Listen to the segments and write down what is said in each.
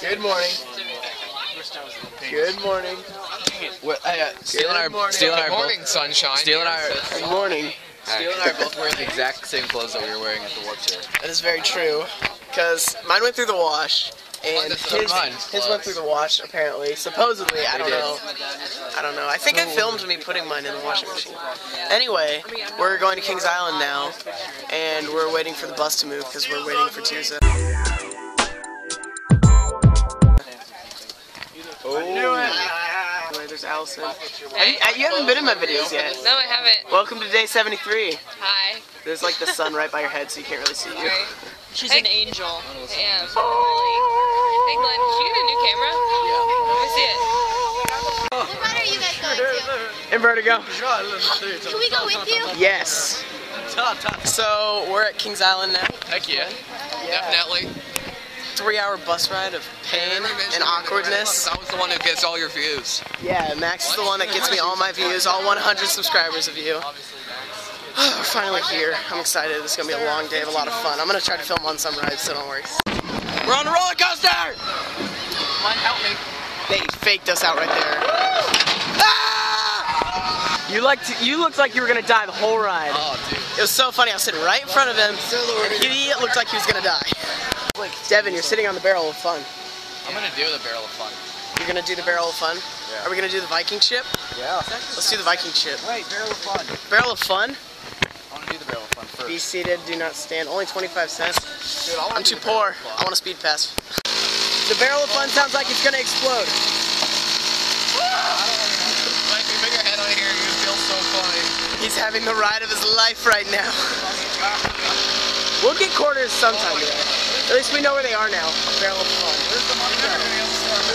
Good morning. Good morning. What, uh, Steele and I morning. are, Steele and I Good morning, both, sunshine. Steele and I are, Good morning. Steele and I are both wearing the exact same clothes that we were wearing at the Warped Tour. That is very true. Because mine went through the wash. And his, his went through the wash, apparently. Supposedly, I don't know. I don't know. I think I filmed me putting mine in the washing machine. Anyway, we're going to Kings Island now, and we're waiting for the bus to move because we're waiting for Tuesday. Allison. Have you, you haven't been in my videos yet. No, I haven't. Welcome to day 73. Hi. There's like the sun right by your head, so you can't really see you. She's an angel. I am. Really. Hey, Glenn, did you get a new camera? Yeah. Let me see it. What are you guys going to? Invertigo. Can we go with you? Yes. So we're at Kings Island now. Heck yeah. Definitely. Three-hour bus ride of pain and awkwardness. I was the one who gets all your views. Yeah, Max is the one that gets me all my views, all 100 subscribers of you. We're finally here. I'm excited. This is gonna be a long day of a lot of fun. I'm gonna try to film on some rides, so don't worry. We're on a roller coaster. Come help me. They faked us out right there. Ah! You like you looked like you were gonna die the whole ride. Oh, dude. It was so funny. I was sitting right in front of him, and he looked like he was gonna die. Devin, you're sitting on the barrel of fun. I'm gonna do the barrel of fun. You're gonna do the barrel of fun. Yeah. Are we gonna do the Viking ship? Yeah. Let's do the Viking ship. Wait, barrel of fun. Barrel of fun. I wanna do the barrel of fun first. Be seated. Do not stand. Only 25 cents. Dude, I wanna I'm too poor. I want a speed pass. The barrel of fun sounds like it's gonna explode. Like, you put your head on here, you feel so funny. He's having the ride of his life right now. We'll get quarters sometime oh today. At least we know where they are now. Barrel of fun. Where's the money?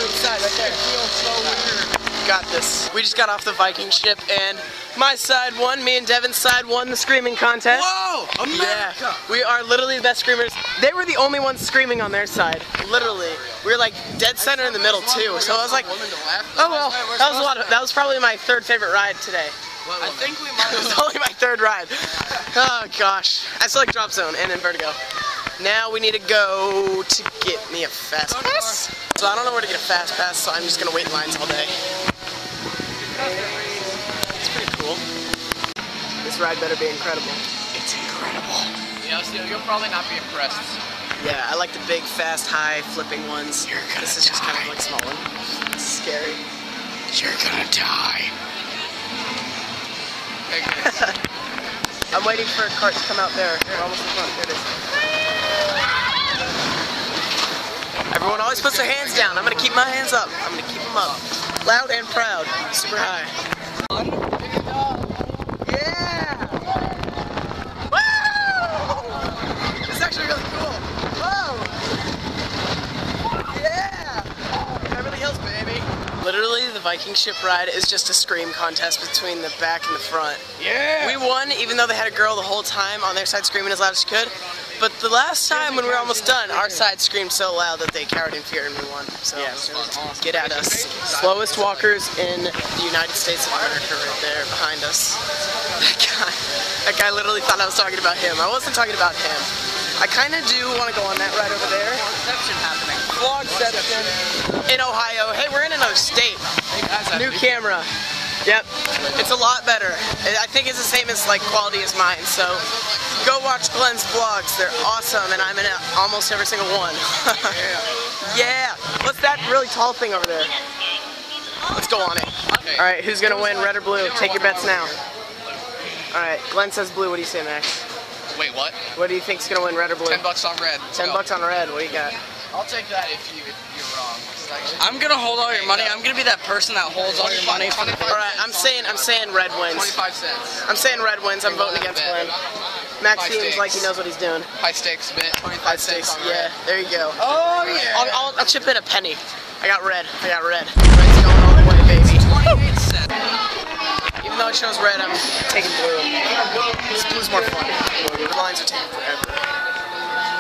Inside, right there. Feels so weird. Got this. We just got off the Viking ship, and my side won. Me and Devin's side won the screaming contest. Whoa! Yeah, we are literally the best screamers. They were the only ones screaming on their side. Literally, we were like dead center in the middle too. So I was like, oh well, that was a lot of. That was probably my third favorite ride today. I think we might It was only my third ride. Oh gosh, I still like Drop Zone and Invertigo. Now we need to go to get me a fast pass. So I don't know where to get a fast pass, so I'm just gonna wait in lines all day. It's pretty cool. This ride better be incredible. It's incredible. Yeah, so you'll probably not be impressed. Yeah, I like the big, fast, high, flipping ones. You're gonna this is just kind of like small one. It's scary. You're gonna die. I'm waiting for a cart to come out there. We're almost in front. There it is. Everyone always puts their hands down. I'm gonna keep my hands up. I'm gonna keep them up. Loud and proud. Super high. Yeah! Woo! It's actually really cool. Whoa! Yeah! Beverly Hills, baby. Literally, the Viking ship ride is just a scream contest between the back and the front. Yeah! We won, even though they had a girl the whole time on their side screaming as loud as she could. But the last time when we were almost done, our side screamed so loud that they cowered in fear and we won. So get at us. Slowest walkers in the United States of America right there behind us. That guy, that guy literally thought I was talking about him. I wasn't talking about him. I kind of do want to go on that right over there. Reception happening. Vlogception in Ohio. Hey, we're in another state. Hey guys, I New camera. Yep. It's a lot better. I think it's the same as like quality as mine. So go watch Glenn's vlogs. They're awesome and I'm in almost every single one. yeah. What's that really tall thing over there? Let's go on it. Okay. All right, who's gonna win, red or blue? Take your bets now. All right, Glenn says blue. What do you say, Max? Wait, what? What do you think's gonna win, red or blue? Ten bucks on red. Ten go. bucks on red. What do you got? I'll take that if you if you're wrong. I'm gonna hold all your money. I'm gonna be that person that holds all your money. All right, I'm saying I'm saying red wins. Twenty-five cents. I'm saying red wins. I'm voting against Glenn. Max High seems like he knows what he's doing. High stakes bet. High Twenty-five cents stakes. on Yeah, red. there you go. Oh yeah. I'll, I'll, I'll chip in a penny. I got red. I got red. Red's going all the way, baby. Even though it shows red, I'm taking blue. This blue's more fun. The lines are taking forever.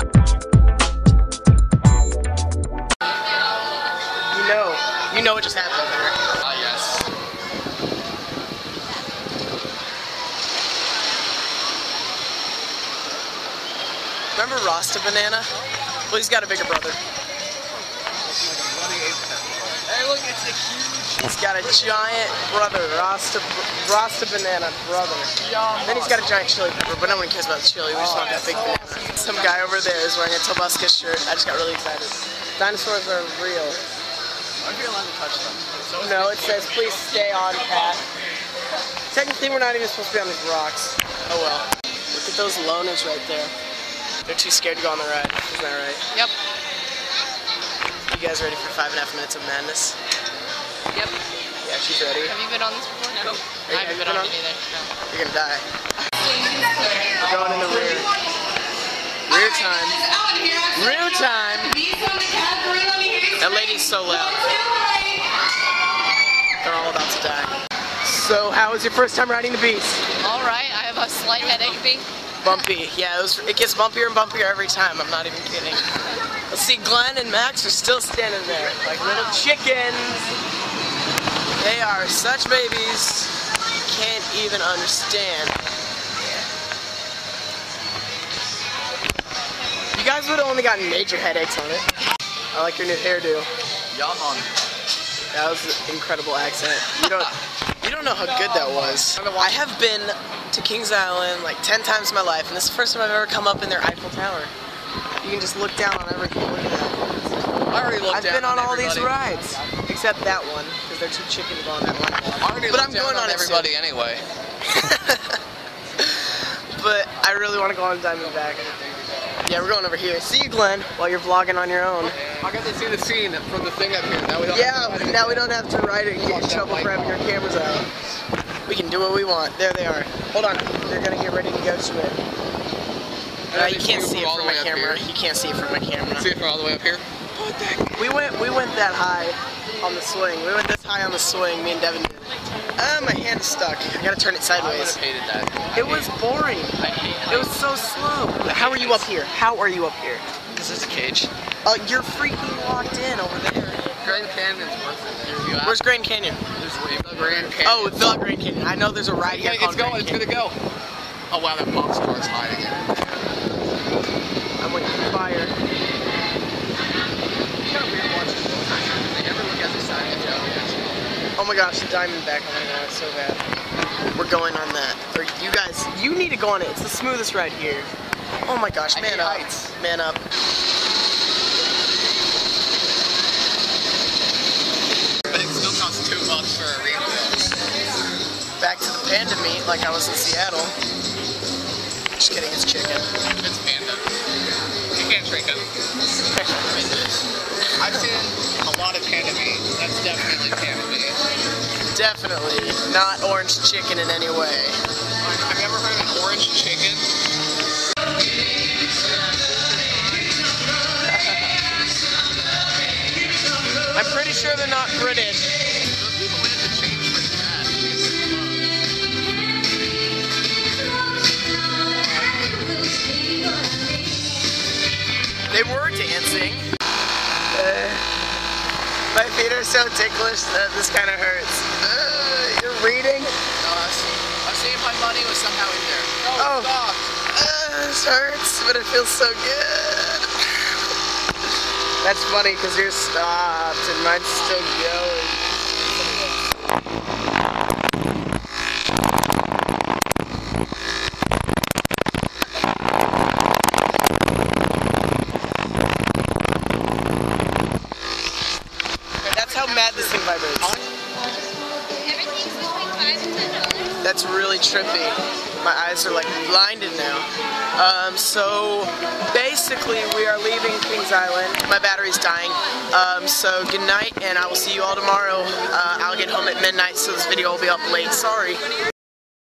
You know, you know what just happened there. Rasta Banana? Well, he's got a bigger brother. Hey, look, it's a huge. He's got a giant brother, Rasta, Rasta banana brother. Then he's got a giant chili pepper, but no one cares about the chili. We just want that big banana. Some guy over there is wearing a Tobuscus shirt. I just got really excited. Dinosaurs are real. Aren't you allowed to touch them? No, it says please stay on path. Technically, we're not even supposed to be on these rocks. Oh well. Look at those loners right there. They're too scared to go on the ride. Isn't that right? Yep. You guys ready for five and a half minutes of madness? Yep. Yeah, she's ready. Have you been on this before? No. you- I have you haven't been been on on? it either. No. You're gonna die. We're going in the rear. Rear time. Rear time. That lady's so loud. They're all about to die. So, how was your first time riding the beast? All right. I have a slight headache. Bumpy. Yeah, it, was, it gets bumpier and bumpier every time. I'm not even kidding. Let's see, Glenn and Max are still standing there like little chickens. They are such babies. You can't even understand. You guys would have only gotten major headaches on it. I like your new hairdo. Yeah, man. That was an incredible accent. You don't, you don't know how good that was. I have been to Kings Island like 10 times in my life, and this is the first time I've ever come up in their Eiffel Tower. You can just look down on everything. Look at that. I already looked I've down been on all these rides, except that one, because they're too chicken to go on that one. I already But I'm going on it everybody anyway. but I really want to go on Diamondback. Yeah, we're going over here. See you, Glenn, while you're vlogging on your own. I got to see the scene from the thing up here. Now we don't Yeah, have to now we don't have to ride it and get in trouble for having your cameras out. We can do what we want. There they are. Hold on. They're gonna get ready to go to it. Uh, you can't see it from my camera. You can't see it from my camera. See it from all the way up here? We went we went that high on the swing. We went this high on the swing, me and Devin did. Ah, my hand is stuck. I gotta turn it sideways. have hated that. It was boring. I hate It was so slow. How are you up here? How are you up here? This is a cage. Uh, you're freaking locked in over there. Grand Canyon's worth it. Where's Grand Canyon? There's the Grand Canyon. Oh, the Grand Canyon. I know there's a ride here yeah, it's going. It's gonna go. Oh wow, that box car is hiding it. I'm waiting for fire. It's kind of weird watching both sides. They never look at the side of the Oh my gosh, the Diamondback. My god, it's so bad. We're going on that. Or you guys, you need to go on it. It's the smoothest ride here. Oh my gosh, man up. heights. Man up. Panda meat like I was in Seattle. Just kidding, it's chicken. It's panda. You can't drink it. I've seen a lot of panda meat. That's definitely panda meat. Definitely not orange chicken in any way. Have you ever heard of an orange chicken? I'm pretty sure they're not British. Dancing. Uh, my feet are so ticklish that this kind of hurts. Uh, you're reading? No, I was, I seeing if my money was somehow in there. Oh. stop. Uh, this hurts, but it feels so good. That's funny because yours stopped and mine's still going. That's really trippy. My eyes are like blinded now. Um, so basically, we are leaving Kings Island. My battery's dying. Um, so good night, and I will see you all tomorrow. Uh, I'll get home at midnight, so this video will be up late. Sorry.